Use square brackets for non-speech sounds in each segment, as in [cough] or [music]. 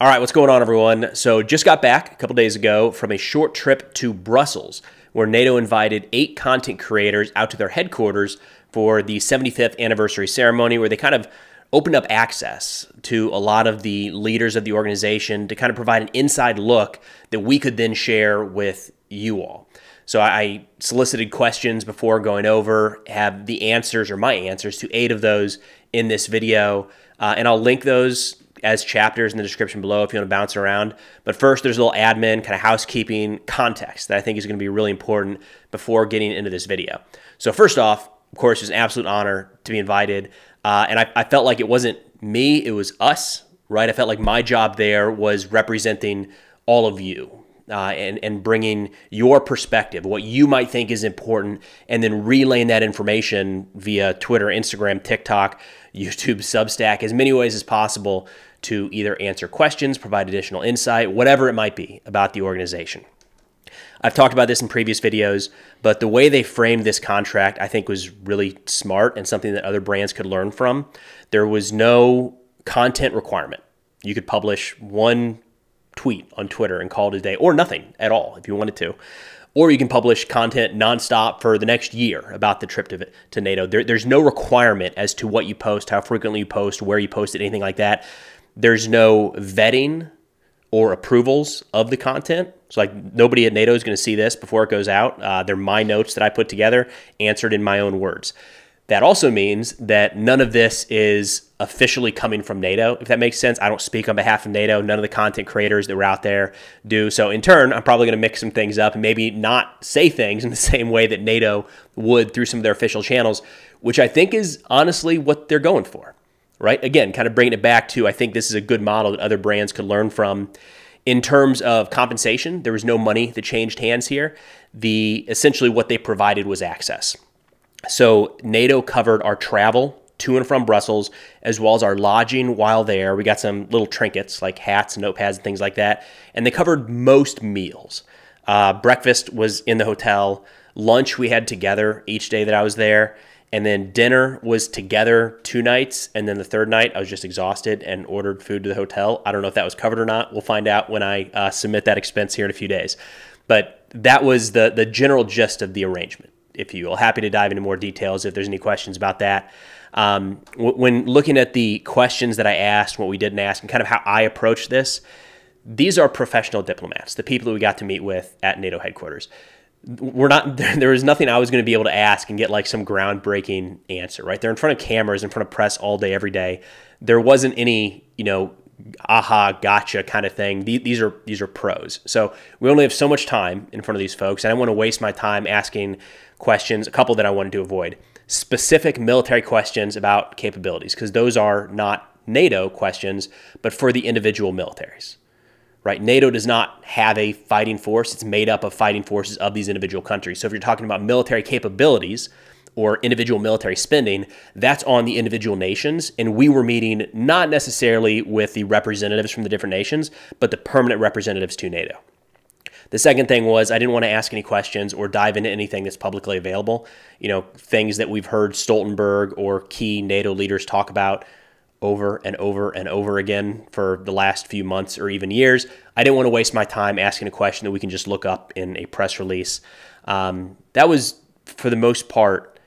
All right, what's going on, everyone? So, just got back a couple days ago from a short trip to Brussels, where NATO invited eight content creators out to their headquarters for the 75th anniversary ceremony, where they kind of opened up access to a lot of the leaders of the organization to kind of provide an inside look that we could then share with you all. So I solicited questions before going over, have the answers or my answers to eight of those in this video, uh, and I'll link those as chapters in the description below if you want to bounce around. But first, there's a little admin, kind of housekeeping context that I think is going to be really important before getting into this video. So first off, of course, it's an absolute honor to be invited. Uh, and I, I felt like it wasn't me, it was us, right? I felt like my job there was representing all of you, uh, and, and bringing your perspective, what you might think is important, and then relaying that information via Twitter, Instagram, TikTok, [laughs] YouTube, Substack, as many ways as possible to either answer questions, provide additional insight, whatever it might be about the organization. I've talked about this in previous videos, but the way they framed this contract, I think, was really smart and something that other brands could learn from. There was no content requirement. You could publish one tweet on Twitter and call it a day, or nothing at all if you wanted to. Or you can publish content nonstop for the next year about the trip to, to NATO. There, there's no requirement as to what you post, how frequently you post, where you post it, anything like that. There's no vetting or approvals of the content. So, like, nobody at NATO is going to see this before it goes out. Uh, they're my notes that I put together, answered in my own words. That also means that none of this is officially coming from NATO, if that makes sense. I don't speak on behalf of NATO. None of the content creators that were out there do. So, in turn, I'm probably going to mix some things up and maybe not say things in the [laughs] same way that NATO would through some of their official channels, which I think is honestly what they're going for right? Again, kind of bringing it back to I think this is a good model that other brands could learn from. In terms of compensation, there was no money that changed hands here. The essentially what they provided was access. So NATO covered our travel to and from Brussels, as well as our lodging while there. We got some little trinkets like hats and notepads and things like that. And they covered most meals. Uh, breakfast was in the hotel. Lunch we had together each day that I was there. And then dinner was together two nights. And then the third night, I was just exhausted and ordered food to the hotel. I don't know if that was covered or not. We'll find out when I uh, submit that expense here in a few days. But that was the, the general gist of the arrangement, if you will. Happy to dive into more details if there's any questions about that. Um, when looking at the questions that I asked, what we didn't ask, and kind of how I approached this, these are professional diplomats, the people that we got to meet with at NATO headquarters we're not [laughs] there was nothing I was going to be able to ask and get like some groundbreaking answer, right? They're in front of cameras, in front of press all day, every day. There wasn't any, you know, aha, gotcha kind of thing. These are these are pros. So we only have so much time in front of these folks, and I want to waste my time asking questions. A couple that I wanted to avoid specific military questions about capabilities, because those are not NATO questions, but for the individual militaries right? NATO does not have a fighting force. It's made up of fighting forces of these individual countries. So if you're talking about military capabilities or individual military spending, that's on the individual nations. And we were meeting not necessarily with the representatives from the different nations, but the permanent representatives to NATO. The second thing was I didn't want to ask any questions or dive into anything that's publicly available. You know, things that we've heard Stoltenberg or key NATO leaders talk about over and over and over again for the last few months or even years. I didn't want to waste my time asking a question that we can just look up in a press release. Um, that was, for the most part,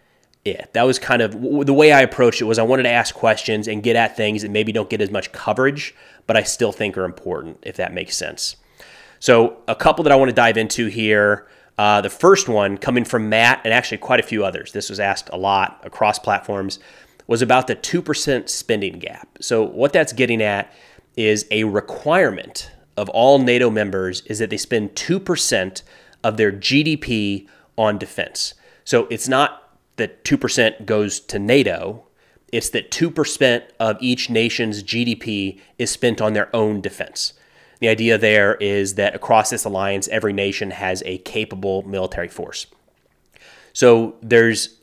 it. That was kind of the way I approached it was I wanted to ask questions and get at things that maybe don't get as much coverage, but I still think are important, if that makes sense. So a couple that I want to dive into here. Uh, the first one coming from Matt and actually quite a few others. This was asked a lot across platforms was about the 2% spending gap. So, what that's getting at is a requirement of all NATO members is that they spend 2% of their GDP on defense. So, it's not that 2% goes to NATO, it's that 2% of each nation's GDP is spent on their own defense. The idea there is that across this alliance, every nation has a capable military force. So there's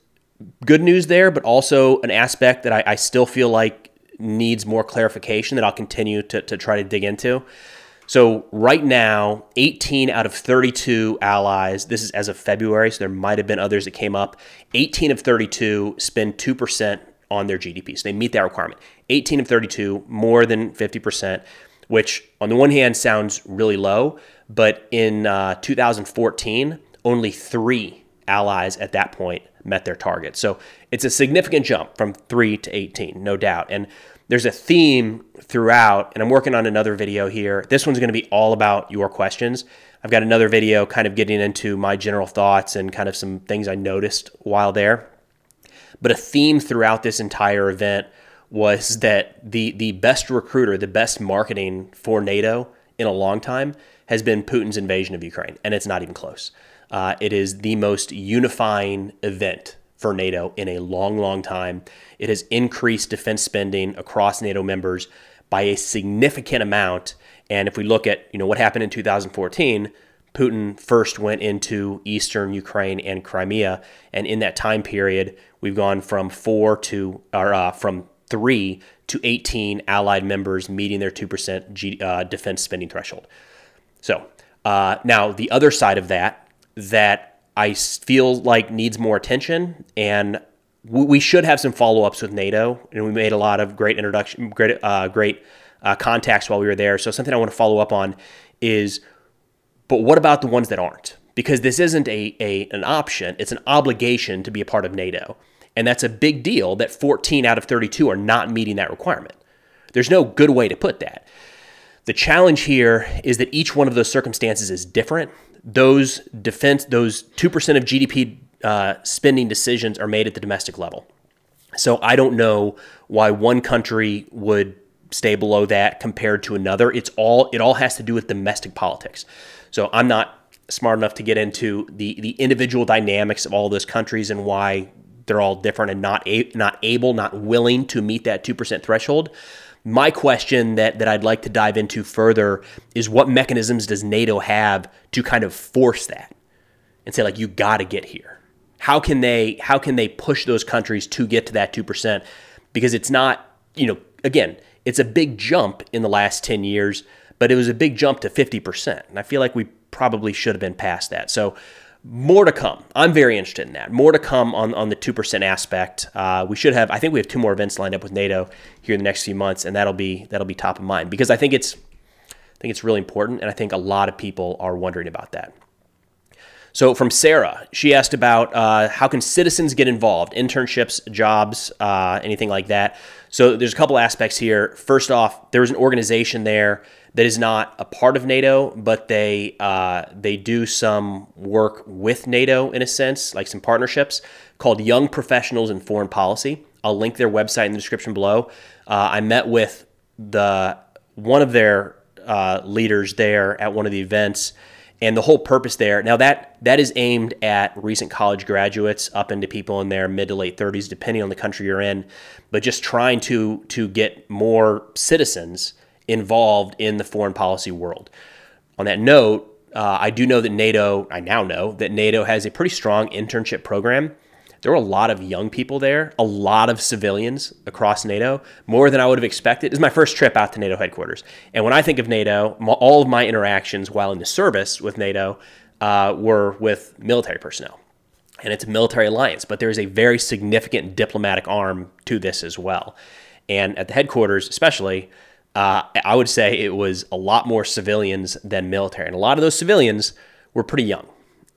good news there, but also an aspect that I, I still feel like needs more clarification that I'll continue to, to try to dig into. So, right now, 18 out of 32 allies, this is as of February, so there might have been others that came up. 18 of 32 spend 2% on their GDP. So, they meet that requirement. 18 of 32, more than 50%. which on the one hand sounds really low, but in uh, 2014, only three allies at that point met their target. So it's a significant jump from 3 to 18, no doubt. And there's a theme throughout, and I'm working on another video here. This one's going to be all about your questions. I've got another video kind of getting into my general thoughts and kind of some things I noticed while there. But a theme throughout this entire event was that the the best recruiter, the best marketing for NATO in a long time has been Putin's invasion of Ukraine, and it's not even close. Uh, it is the most unifying event for NATO in a long, long time. It has increased defense spending across NATO members by a significant amount. And if we look at you know what happened in 2014, Putin first went into eastern Ukraine and Crimea, and in that time period, we've gone from four to or uh, from three to 18 allied members meeting their 2% G, uh, defense spending threshold. So uh, now the other side of that that I feel like needs more attention, and we should have some follow ups with NATO. And we made a lot of great introduction, great, uh, great uh, contacts while we were there. So something I want to follow up on is, but what about the ones that aren't? Because this isn't a, a an option; it's an obligation to be a part of NATO, and that's a big deal. That 14 out of 32 are not meeting that requirement. There's no good way to put that. The challenge here is that each one of those circumstances is different those defense, those 2% of GDP uh, spending decisions are made at the domestic level. So I don't know why one country would stay below that compared to another. It's all it all has to do with domestic politics. So I'm not smart enough to get into the the individual dynamics of all those countries and why they're all different and not a, not able, not willing to meet that 2% threshold. My question that, that I'd like to dive into further is what mechanisms does NATO have to kind of force that and say like you got to get here? How can they how can they push those countries to get to that 2%? Because it's not, you know, again, it's a big jump in the last 10 years, but it was a big jump to 50%. And I feel like we probably should have been past that. So more to come. I'm very interested in that. More to come on, on the 2% aspect. Uh, we should have, I think we have two more events lined up with NATO here in the next few months, and that'll be that'll be top of mind because I think it's I think it's really important, and I think a lot of people are wondering about that. So from Sarah, she asked about uh, how can citizens get involved, internships, jobs, uh, anything like that. So there's a couple aspects here. First off, there was an organization there that is not a part of NATO, but they uh, they do some work with NATO in a sense, like some partnerships called Young Professionals in Foreign Policy. I'll link their website in the description below. Uh, I met with the one of their uh, leaders there at one of the events, and the whole purpose there. Now that that is aimed at recent college graduates up into people in their mid to late 30s, depending on the country you're in, but just trying to to get more citizens involved in the foreign policy world. On that note, uh, I do know that NATO, I now know that NATO has a pretty strong internship program. There were a lot of young people there, a lot of civilians across NATO, more than I would have expected. Is my first trip out to NATO headquarters. And when I think of NATO, all of my interactions while in the service with NATO uh, were with military personnel. And it's a military alliance, but there is a very significant diplomatic arm to this as well. And at the headquarters, especially, uh, I would say it was a lot more civilians than military, and a lot of those civilians were pretty young.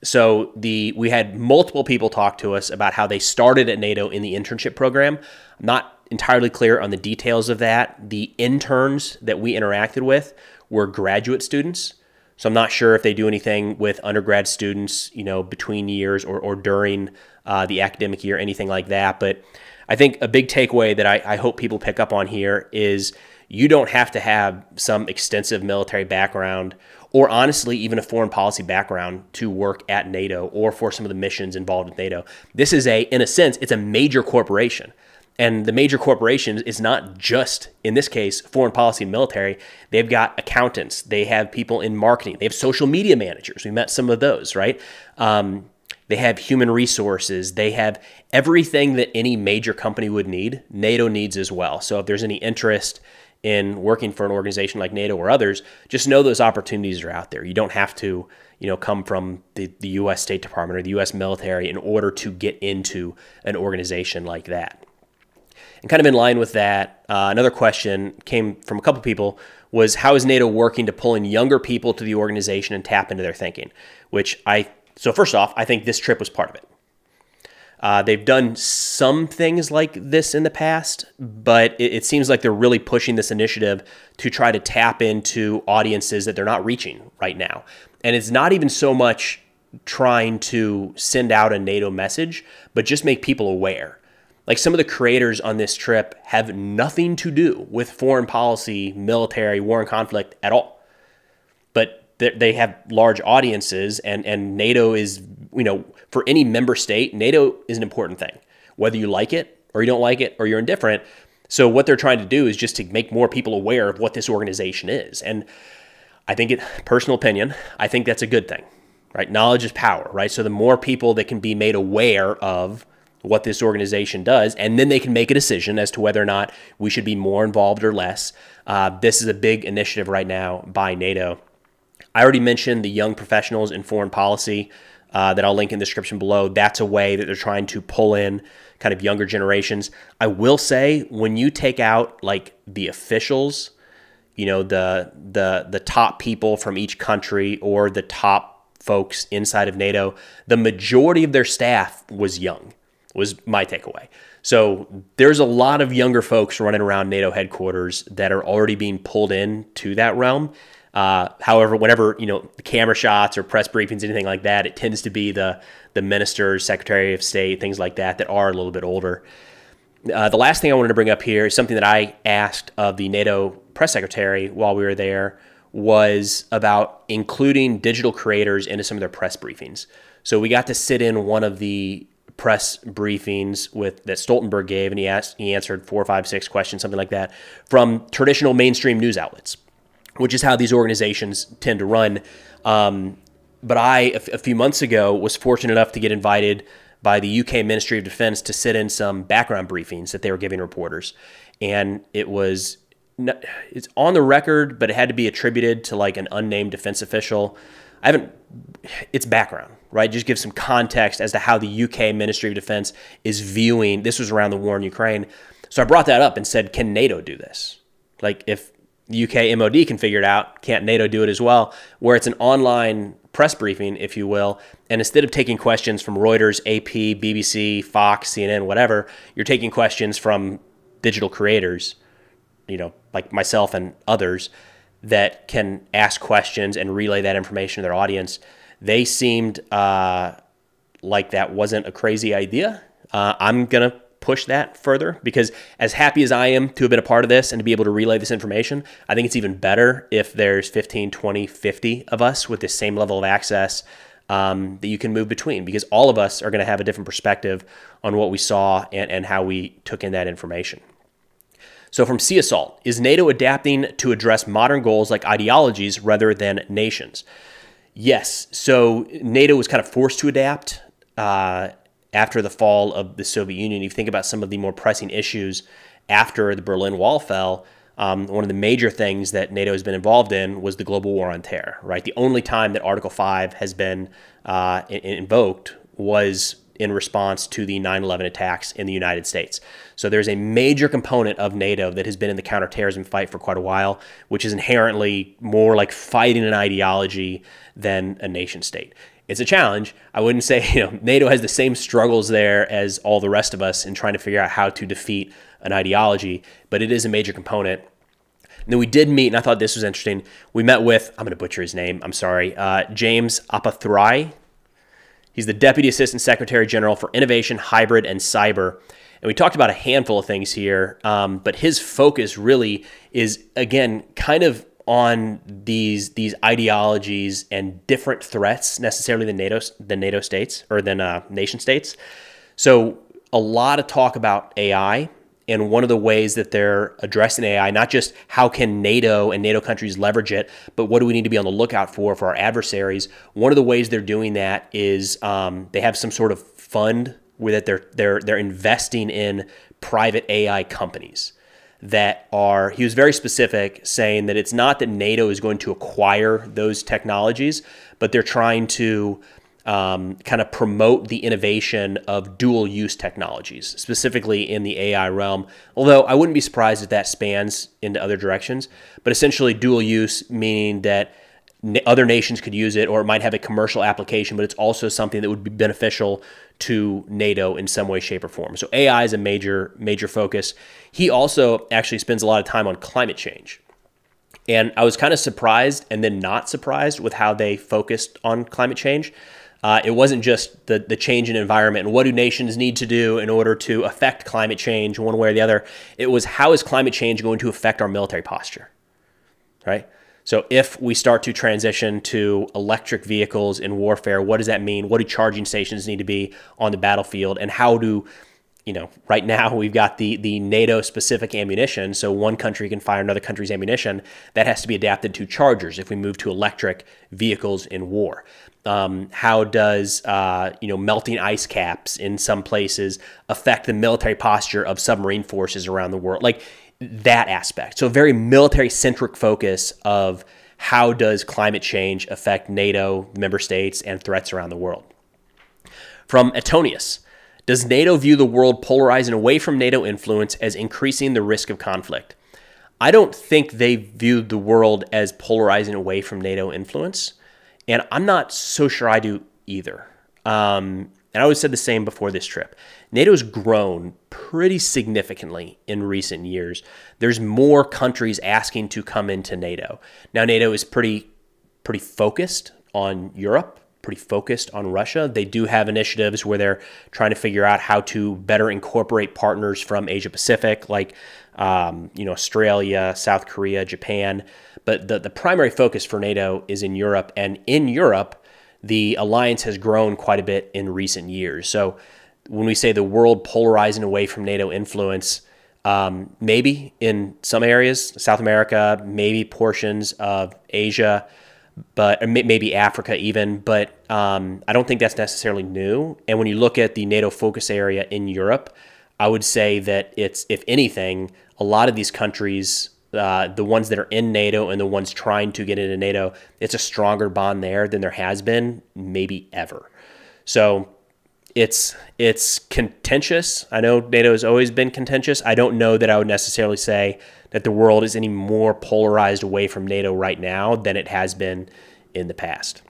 So the we had multiple people talk to us about how they started at NATO in the internship program. I'm not entirely clear on the details of that. The interns that we interacted with were graduate students. So I'm not sure if they do anything with undergrad students, you know, between years or, or during uh, the academic year, anything like that. But I think a big takeaway that I, I hope people pick up on here is you don't have to have some extensive military background or honestly even a foreign policy background to work at NATO or for some of the missions involved with NATO. This is a in a sense it's a major corporation. And the major corporations is not just, in this case, foreign policy and military. They've got accountants. They have people in marketing. They have social media managers. We met some of those, right? Um, they have human resources. They have everything that any major company would need. NATO needs as well. So if there's any interest in working for an organization like NATO or others, just know those opportunities are out there. You don't have to, you know, come from the, the US State Department or the US military in order to get into an organization like that. And kind of in line with that, uh, another question came from a couple people was how is NATO working to pull in younger people to the organization and tap into their thinking? Which I so first off, I think this trip was part of it. Uh, they've done some things like this in the past, but it, it, seems like they're really pushing this initiative to try to tap into audiences that they're not reaching right now. And it's not even so much trying to send out a NATO message, but just make people aware. Like some of the creators on this trip have nothing to do with foreign policy, military, war and conflict at all. But they have large audiences and, and NATO is, you know, for any member state, NATO is an important thing, whether you like it or you don't like it or you're indifferent. So what they're trying to do is just to make more people aware of what this organization is. And I think it, personal opinion, I think that's a good thing, right? Knowledge is power, right? So the more people that can be made aware of what this organization does, and then they can make a decision as to whether or not we should be more involved or less. Uh, this is a big initiative right now by NATO. I already mentioned the young professionals in foreign policy uh, that I'll link in the description below. That's a way that they're trying to pull in kind of younger generations. I will say when you take out like the officials, you know the the the top people from each country or the top folks inside of NATO, the majority of their staff was young. Was my takeaway. So there's a lot of younger folks running around NATO headquarters that are already being pulled in to that realm uh, however, whenever you know camera shots or press briefings, anything like that, it tends to be the the ministers, secretary of state, things like that that are a little bit older. Uh, the last thing I wanted to bring up here is something that I asked of the NATO press secretary while we were there was about including digital creators into some of their press briefings. So we got to sit in one of the press briefings with that Stoltenberg gave, and he asked he answered four, five, six questions, something like that, from traditional mainstream news outlets which is how these organizations tend to run. Um, but I, a, few months ago, was fortunate enough to get invited by the UK Ministry of Defense to sit in some background briefings that they were giving reporters, and it was it's on the record, but it had to be attributed to like an unnamed defense official. I haven't. It's background, right? Just give some context as to how the UK Ministry of Defense is viewing. This was around the war in Ukraine, so I brought that up and said, "Can NATO do this? Like, if UK MOD can figure it out. Can't NATO do it as well? Where it's an online press briefing, if you will, and instead of taking questions from Reuters, AP, BBC, Fox, CNN, whatever, you're taking questions from digital creators, you know, like myself and others that can ask questions and relay that information to their audience. They seemed uh, like that wasn't a crazy idea. Uh, I'm gonna push that further because as happy as I am to have been a part of this and to be able to relay this information, I think it's even better if there's 15, 20, 50 of us with the same level of access um, that you can move between because all of us are going to have a different perspective on what we saw and, and how we took in that information. So, from Sea Assault, is NATO adapting to address modern goals like ideologies rather than nations? Yes. So, NATO was kind of forced to adapt. Uh, after the fall of the Soviet Union. You think about some of the more pressing issues after the Berlin Wall fell, um, one of the major things that NATO has been involved in was the global war on terror, right? The only time that Article 5 has been uh, invoked was in response to the 9 11 attacks in the United States. So there's a major component of NATO that has been in the counterterrorism fight for quite a while, which is inherently more like fighting an ideology than a nation state it's a challenge. I wouldn't say [laughs] you know NATO has the same struggles there as all the rest of us in trying to figure out how to defeat an ideology, but it is a major component. And then we did meet, and I thought this was interesting. We met with I'm going to butcher his name. I'm sorry, uh, James Appathurai. He's the Deputy Assistant Secretary General for Innovation, Hybrid, and Cyber. And we talked about a handful of things here, um, but his focus really is, again, kind of on these these ideologies and different threats necessarily than NATO than NATO states or than uh, nation states. So a lot of talk about AI and one of the ways that they're addressing AI, not just how can NATO and NATO countries leverage it, but what do we need to be on the lookout for for our adversaries. One of the ways they're doing that is um, they have some sort of fund where that they're they're they're investing in private AI companies that are, he was very specific, saying that it's not that NATO is going to acquire those technologies, but they're trying to um, kind of promote the innovation of dual use technologies, specifically in the AI realm. Although I wouldn't be surprised if that spans into other directions, but essentially dual use meaning that other nations could use it or it might have a commercial application, but it's also something that would be beneficial to NATO in some way, shape, or form. So AI is a major, major focus. He also actually spends a lot of time on climate change. And I was kind of surprised and then not surprised with how they focused on climate change. Uh, it wasn't just the, the change in environment and what do nations need to do in order to affect climate change one way or the other. It was how is climate change going to affect our military posture, right? So if we start to transition to electric vehicles in warfare, what does that mean? What do charging stations need to be on the battlefield, and how do you know, right now [laughs] we've got the the NATO specific ammunition, so one country can fire another country's ammunition. That has to be adapted to chargers if we move to electric vehicles in war. Um, how does uh, you know melting ice caps in some places affect the military posture of submarine forces around the world? Like that aspect. So a very military centric focus of how does climate change affect NATO member states and threats around the world. From Etonius, does NATO view the world polarizing away from NATO influence as increasing the risk of conflict? I don't think they viewed the world as polarizing away from NATO influence, and I'm not so sure I do either. Um, and I always said the same before this trip. NATO's grown pretty significantly in recent years. There's more countries asking to come into NATO. Now NATO is pretty pretty focused on Europe, pretty focused on Russia. They do have initiatives where they're trying to figure out how to better incorporate partners from Asia Pacific, like um, you know Australia, South Korea, Japan. But the, the primary focus for NATO is in Europe, and in Europe, the alliance has grown quite a bit in recent years. So when we say the world polarizing away from NATO influence, um, maybe in some areas, South America, maybe portions of Asia, but maybe Africa even. But um, I don't think that's necessarily new. And when you look at the NATO focus area in Europe, I would say that it's, if anything, a lot of these countries uh, the ones that are in NATO and the ones trying to get into NATO, it's a stronger bond there than there has been maybe ever. So it's it's contentious. I know NATO has always been contentious. I don't know that I would necessarily say that the world is any more polarized away from NATO right now than it has been in the past.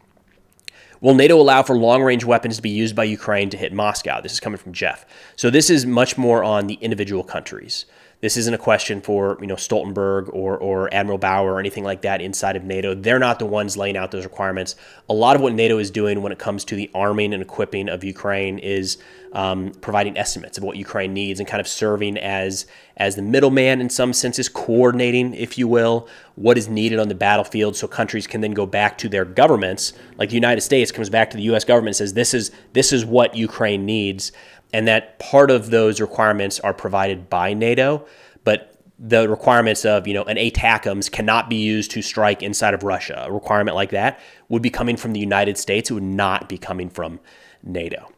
Will NATO allow for long range weapons to be used by Ukraine to hit Moscow? This is coming from Jeff. So this is much more on the individual countries. This isn't a question for you know Stoltenberg or, or Admiral Bauer or anything like that inside of NATO. They're not the ones laying out those requirements. A lot of what NATO is doing when it comes to the arming and equipping of Ukraine is um, providing estimates of what Ukraine needs and kind of serving as as the middleman in some senses, coordinating, if you will, what is needed on the battlefield, so countries can then go back to their governments. Like the United States comes back to the U.S. government and says, "This is this is what Ukraine needs." and that part of those requirements are provided by NATO, but the requirements of you know an ATACMS cannot be used to strike inside of Russia. A requirement like that would be coming from the United States. It would not be coming from NATO.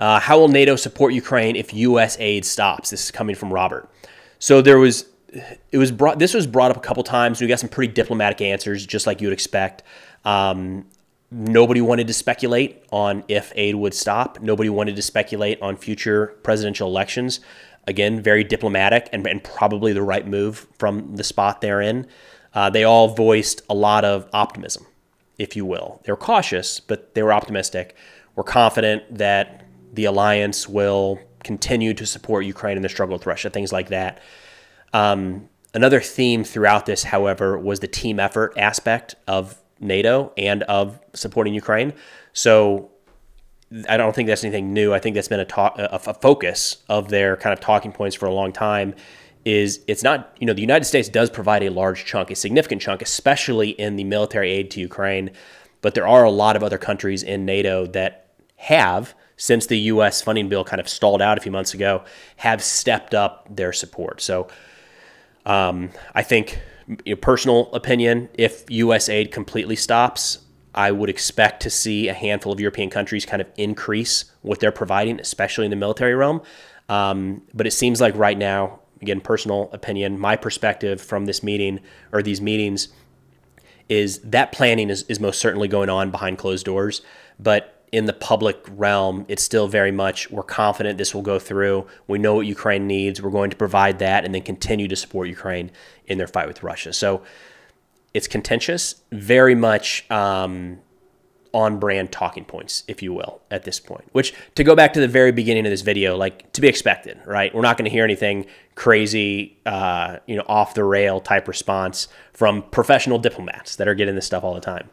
Uh, how will NATO support Ukraine if U.S. aid stops? This is coming from Robert. So there was, it was brought. This was brought up a couple times. We got some pretty diplomatic answers, just like you would expect. Um, Nobody wanted to speculate on if aid would stop. Nobody wanted to speculate on future presidential elections. Again, very diplomatic and, and probably the right move from the spot they're in. Uh, they all voiced a lot of optimism, if you will. They were cautious, but they were optimistic. We're confident that the alliance will continue to support Ukraine in the struggle with Russia, things like that. Um, another theme throughout this, however, was the team effort aspect of NATO and of supporting Ukraine. So I don't think that's anything new. I think that's been a, talk, a, a focus of their kind of talking points for a long time. Is it's not you know the United States does provide a large chunk, a significant chunk, especially in the military aid to Ukraine, but there are a lot of other countries in NATO that have since the U.S. funding bill kind of stalled out a few months ago, have stepped up their support. So um, I think your personal opinion, if U.S. aid completely stops, I would expect to see a handful of European countries kind of increase what they're providing, especially in the military realm. Um, but it seems like right now, again, personal opinion, my perspective from this meeting or these meetings is that planning is, is most certainly going on behind closed doors, but in the public realm, it's still very much we're confident this will go through. We know what Ukraine needs. We're going to provide that and then continue to support Ukraine in their fight with Russia. So it's contentious, very much um, on brand talking points, if you will, at this point. Which, to go back to the very beginning of this video, like to be expected, right? We're not going to hear anything crazy, uh, you know, off the rail type response from professional diplomats that are getting this stuff all the time.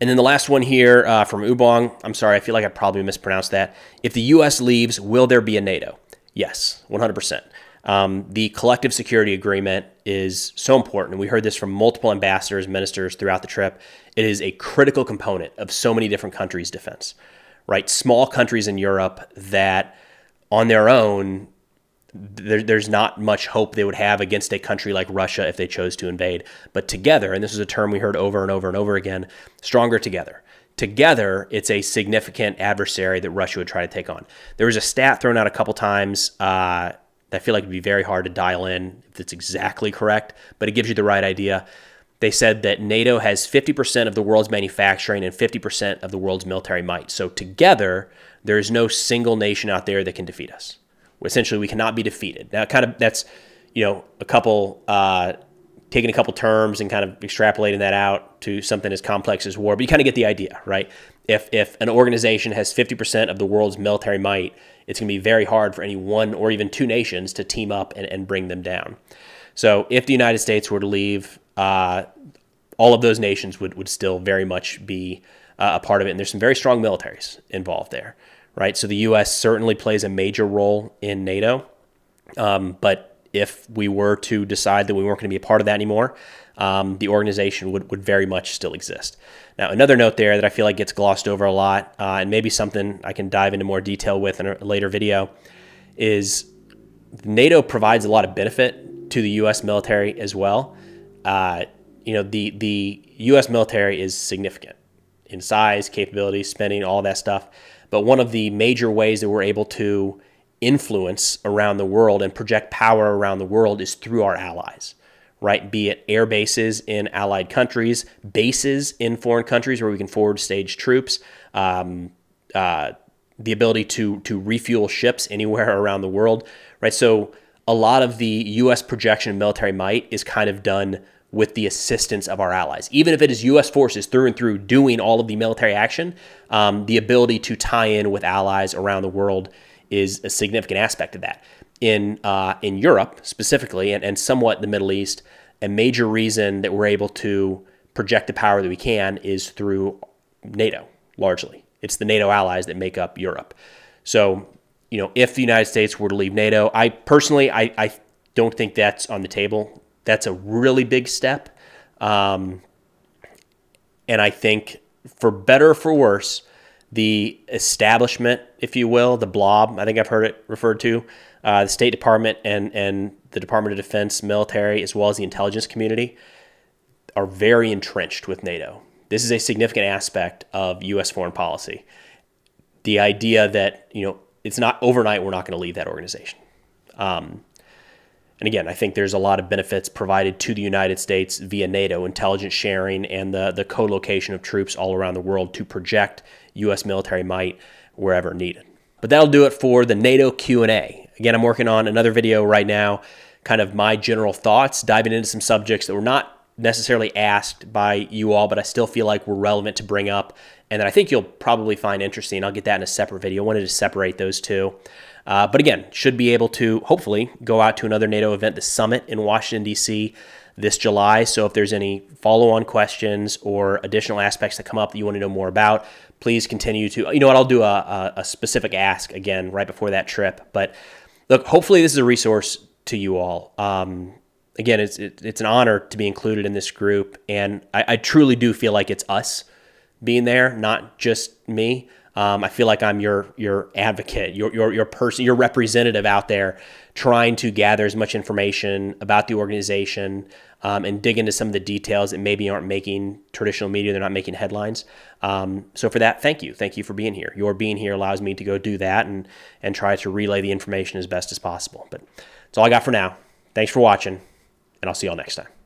And then the last one here uh, from Ubong. I'm sorry, I feel like I probably mispronounced that. If the U.S. leaves, will there be a NATO? Yes, 100%. Um, the collective security agreement is so important. We heard this from multiple ambassadors, ministers throughout the trip. It is a critical component of so many different countries' defense, right? Small countries in Europe that on their own there, there's not much hope they would have against a country like Russia if they chose to invade. But together, and this is a term we heard over and over and over again, stronger together. Together, it's a significant adversary that Russia would try to take on. There was a stat thrown out a couple times uh, that I feel like would be very hard to dial in if it's exactly correct, but it gives you the right idea. They said that NATO has 50% of the world's manufacturing and 50% of the world's military might. So together, there is no single nation out there that can defeat us essentially we cannot be defeated. Now, kind of that's you know a couple uh, taking a couple terms and kind of extrapolating that out to something as complex as war. But you kind of get the idea, right? If if an organization has 50% of the world's military might, it's going to be very hard for any one or even two nations to team up and, and bring them down. So if the United States were to leave, uh, all of those nations would, would still very much be uh, a part of it. And there's some very strong militaries involved there right? So the U.S. certainly plays a major role in NATO. Um, but if we were to decide that we weren't going to be a part of that anymore, um, the organization would, would very much still exist. Now, another note there that I feel like gets glossed over a lot, uh, and maybe something I can dive into more detail with in a later video, is NATO provides a lot of benefit to the U.S. military as well. Uh, you know, the the U.S. military is significant in size, capabilities, spending, all that stuff. But one of the major ways that we're able to influence around the world and project power around the world is through our allies, right? Be it air bases in allied countries, bases in foreign countries where we can forward stage troops, um, uh, the ability to to refuel ships anywhere [laughs] around the world, right? So a lot of the U.S. projection of military might is kind of done with the assistance of our allies. Even if it is U.S. forces through and through doing all of the military action, um, the ability to tie in with allies around the world is a significant aspect of that. In uh, in Europe specifically, and, and somewhat the Middle East, a major reason that we're able to project the power that we can is through NATO. Largely, it's the NATO allies that make up Europe. So, you know, if the United States were to leave NATO, I personally, I, I don't think that's on the table that's a really big step. Um, and I think for better or for worse, the establishment, if you will, the blob, I think I've heard it referred to, uh, the State Department and, and the Department of Defense, military, as well as the intelligence community, are very entrenched with NATO. This is a significant aspect of U.S. foreign policy. The idea that, you know, it's not overnight, we're not going to leave that organization. Um, and again, I think there's a lot of benefits provided to the United States via NATO, intelligence sharing, and the, the co location of troops all around the world to project U.S. military might wherever needed. But that'll do it for the NATO Q&A. Again, I'm working on another video right now, kind of my general thoughts, diving into some subjects that were not necessarily asked by you all, but I still feel like were relevant to bring up and that I think you'll probably find interesting. I'll get that in a separate video. I wanted to separate those two. Uh, but again, should be able to hopefully go out to another NATO event, the summit in Washington, D.C. this July. So if there's any follow on questions or additional aspects that come up that you want to know more about, please continue to, you know what, I'll do a, a specific ask again right before that trip. But look, hopefully this is a resource to you all. Um, again, it's, it, it's an honor to be included in this group. And I, I truly do feel like it's us being there, not just me. Um, I feel like I'm your your advocate, your your your person, your representative out there, trying to gather as much information about the organization um, and dig into some of the details that maybe aren't making traditional media. They're not making headlines. Um, so for that, thank you, thank you for being here. Your being here allows me to go do that and and try to relay the information as best as possible. But that's all I got for now. Thanks for watching, and I'll see y'all next time.